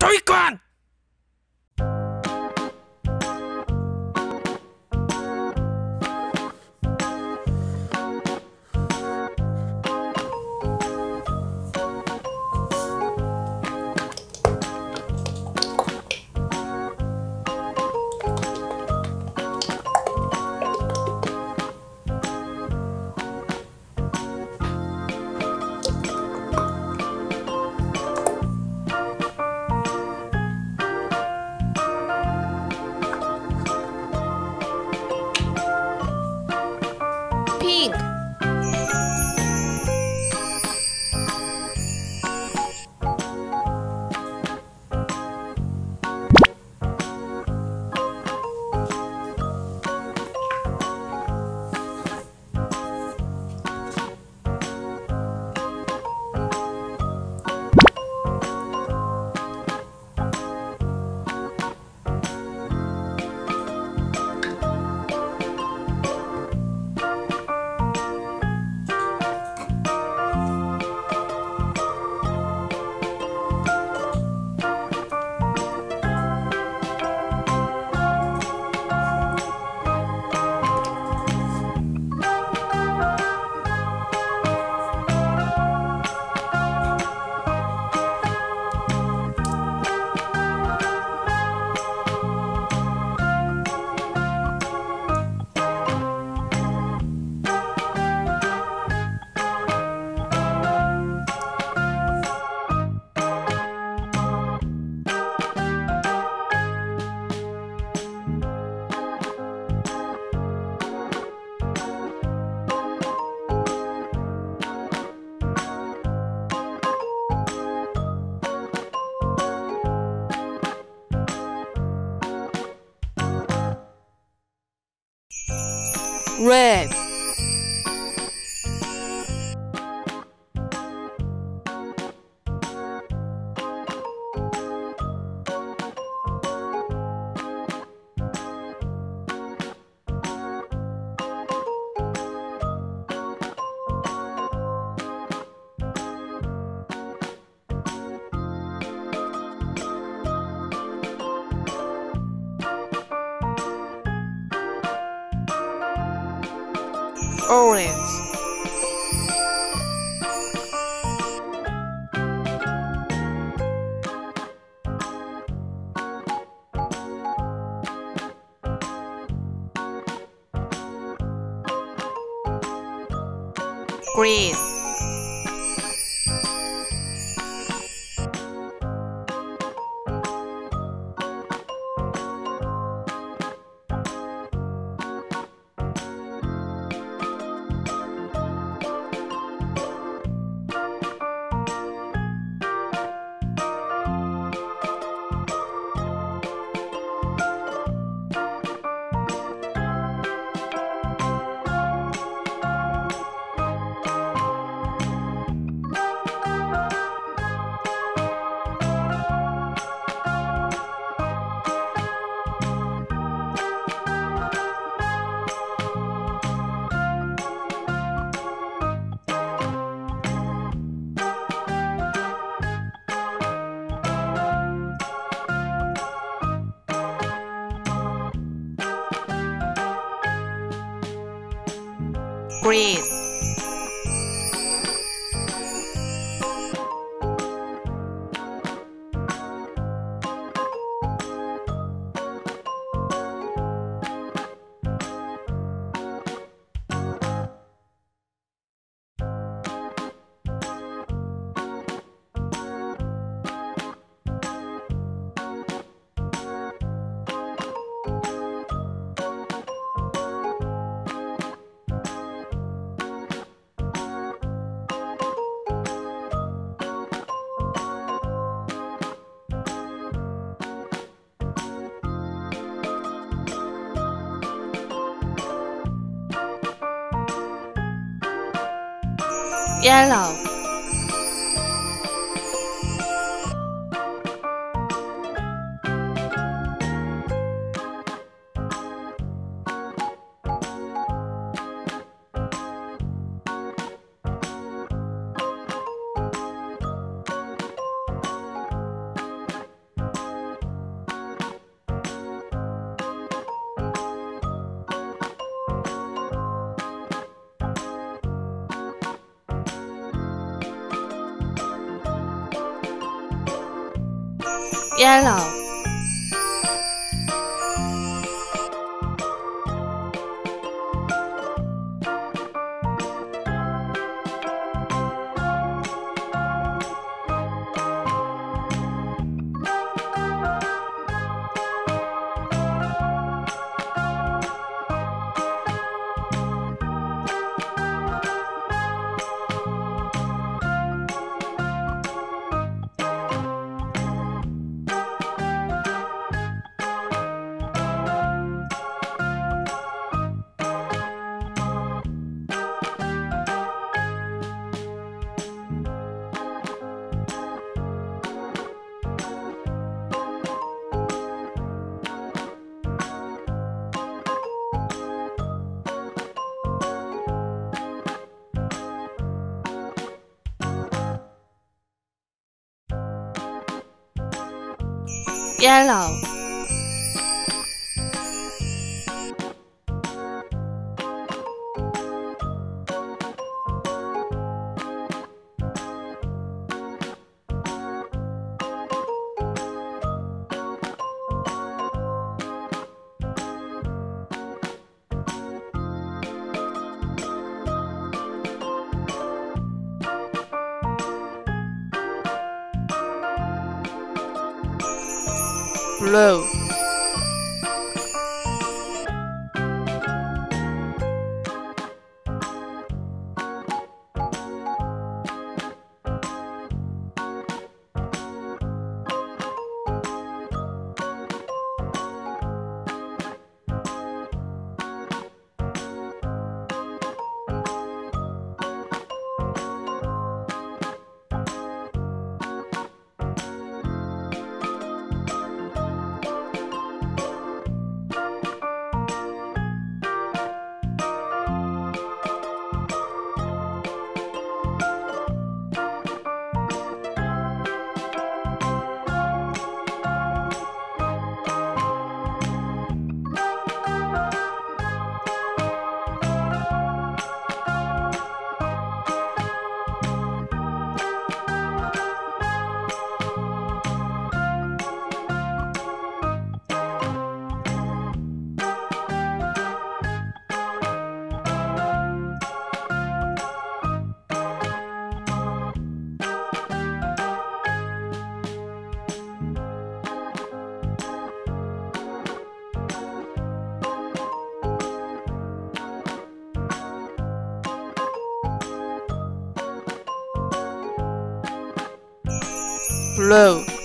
Toy-Con! 권! red. Orange green green yellow yellow yellow blue glow.